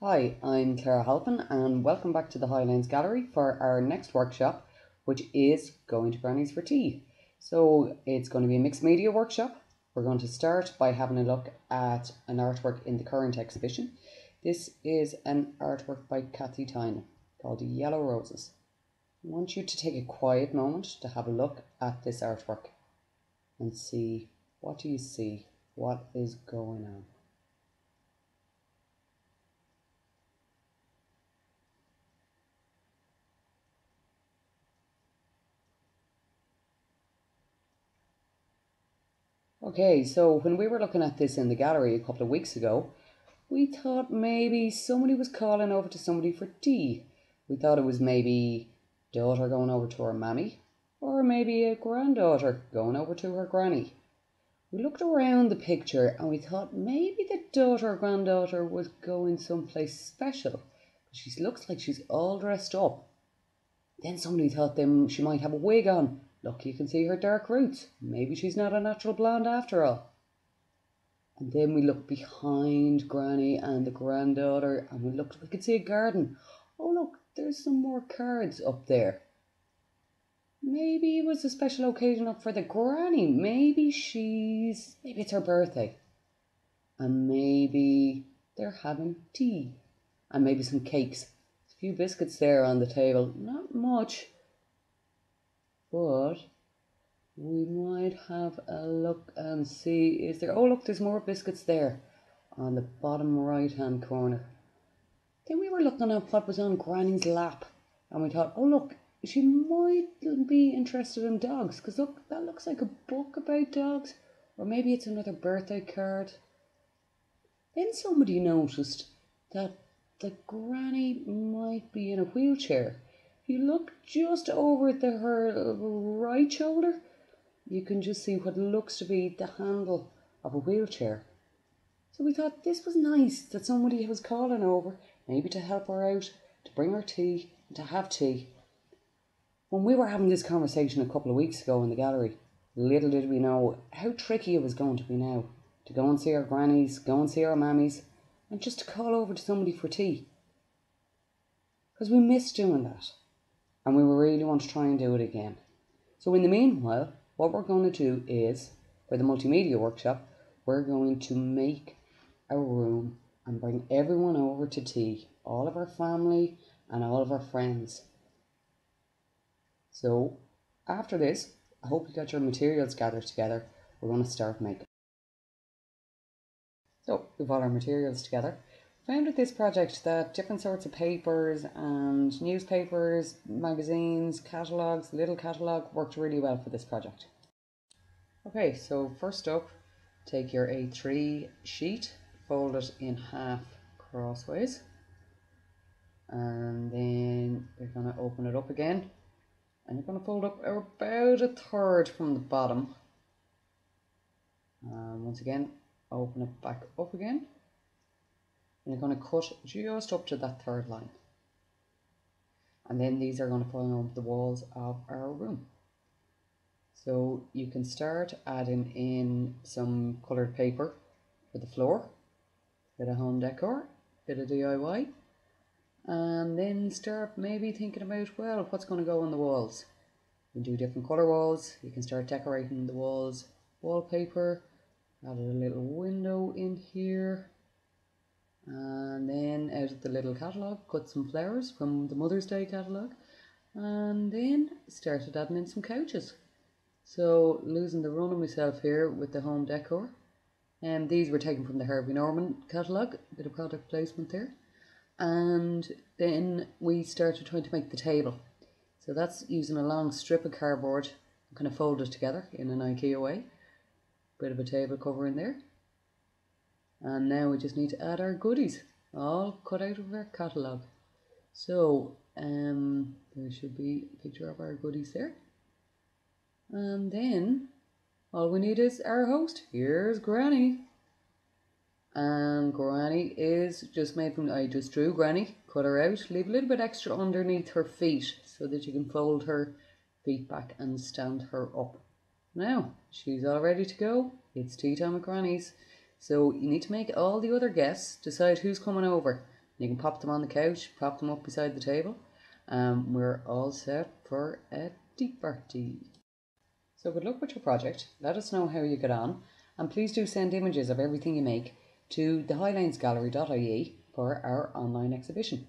Hi, I'm Claire Halpin and welcome back to the Highlanes Gallery for our next workshop, which is going to Granny's for tea. So it's going to be a mixed media workshop. We're going to start by having a look at an artwork in the current exhibition. This is an artwork by Kathy Tynan called Yellow Roses. I want you to take a quiet moment to have a look at this artwork and see what do you see, what is going on. Okay, so when we were looking at this in the gallery a couple of weeks ago, we thought maybe somebody was calling over to somebody for tea. We thought it was maybe daughter going over to her mammy, or maybe a granddaughter going over to her granny. We looked around the picture and we thought maybe the daughter or granddaughter was going someplace special. She looks like she's all dressed up. Then somebody thought them she might have a wig on Look, you can see her dark roots. Maybe she's not a natural blonde after all. And then we look behind Granny and the granddaughter, and we looked, we could see a garden. Oh, look, there's some more cards up there. Maybe it was a special occasion up for the granny. Maybe she's, maybe it's her birthday. And maybe they're having tea. And maybe some cakes. a few biscuits there on the table. Not much but we might have a look and see is there oh look there's more biscuits there on the bottom right hand corner. Then we were looking at what was on granny's lap and we thought oh look she might be interested in dogs because look that looks like a book about dogs or maybe it's another birthday card. Then somebody noticed that the granny might be in a wheelchair you look just over the, her right shoulder, you can just see what looks to be the handle of a wheelchair. So we thought this was nice that somebody was calling over, maybe to help her out, to bring her tea, and to have tea. When we were having this conversation a couple of weeks ago in the gallery, little did we know how tricky it was going to be now to go and see our grannies, go and see our mammies, and just to call over to somebody for tea. Because we miss doing that and we really want to try and do it again. So in the meanwhile, what we're going to do is, for the multimedia workshop, we're going to make a room and bring everyone over to tea, all of our family and all of our friends. So after this, I hope you got your materials gathered together. We're going to start making. So we've all our materials together found with this project that different sorts of papers and newspapers, magazines, catalogues, little catalogue worked really well for this project. Okay, so first up, take your A3 sheet, fold it in half crossways, and then you're going to open it up again, and you're going to fold up about a third from the bottom. And once again, open it back up again and you're going to cut just up to that third line. And then these are going to form the walls of our room. So you can start adding in some coloured paper for the floor, bit of home decor, bit of DIY, and then start maybe thinking about, well, what's going to go on the walls. You can do different colour walls, you can start decorating the walls, wallpaper, add a little window in here, and then out of the little catalogue cut some flowers from the Mother's Day catalogue and then started adding in some couches. So losing the run of myself here with the home decor. And um, these were taken from the Harvey Norman catalogue bit of product placement there. And then we started trying to make the table. So that's using a long strip of cardboard kind of folded together in an IKEA way. Bit of a table cover in there and now we just need to add our goodies all cut out of our catalogue. So um, there should be a picture of our goodies there. And then all we need is our host. Here's granny. And granny is just made from I just drew granny cut her out leave a little bit extra underneath her feet so that you can fold her feet back and stand her up. Now she's all ready to go. It's tea time at granny's so you need to make all the other guests decide who's coming over. You can pop them on the couch, prop them up beside the table. Um, we're all set for a tea party. So good luck with your project. Let us know how you get on. And please do send images of everything you make to thehighlanesgallery.ie for our online exhibition.